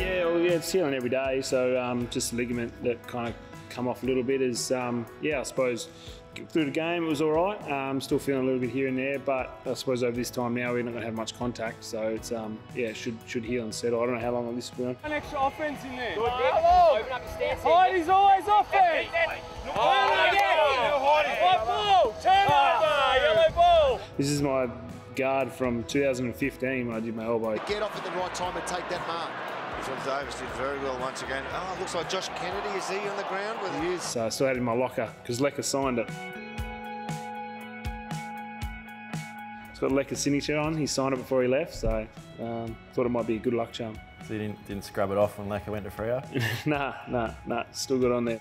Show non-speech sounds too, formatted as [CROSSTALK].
Yeah, well, yeah, it's healing every day. So um, just a ligament that kind of come off a little bit is, um, yeah, I suppose through the game it was all right. Um, still feeling a little bit here and there, but I suppose over this time now we're not going to have much contact. So it's um, yeah, it should should heal and settle. I don't know how long this will be on. An extra offense in there. Good, Hello. Open up the stance. Heidi's always offense. White ball. Turnover. Yellow ball. This is my guard from 2015 when I did my elbow. Get off at the right time and take that mark. John Davis did very well once again. Oh, looks like Josh Kennedy. Is he on the ground? With he is. So I still had it in my locker because Lecker signed it. It's got Lecker's signature on. He signed it before he left, so um, thought it might be a good luck charm. So you didn't, didn't scrub it off when Lecker went to Freo? [LAUGHS] nah, nah, nah. Still got on there.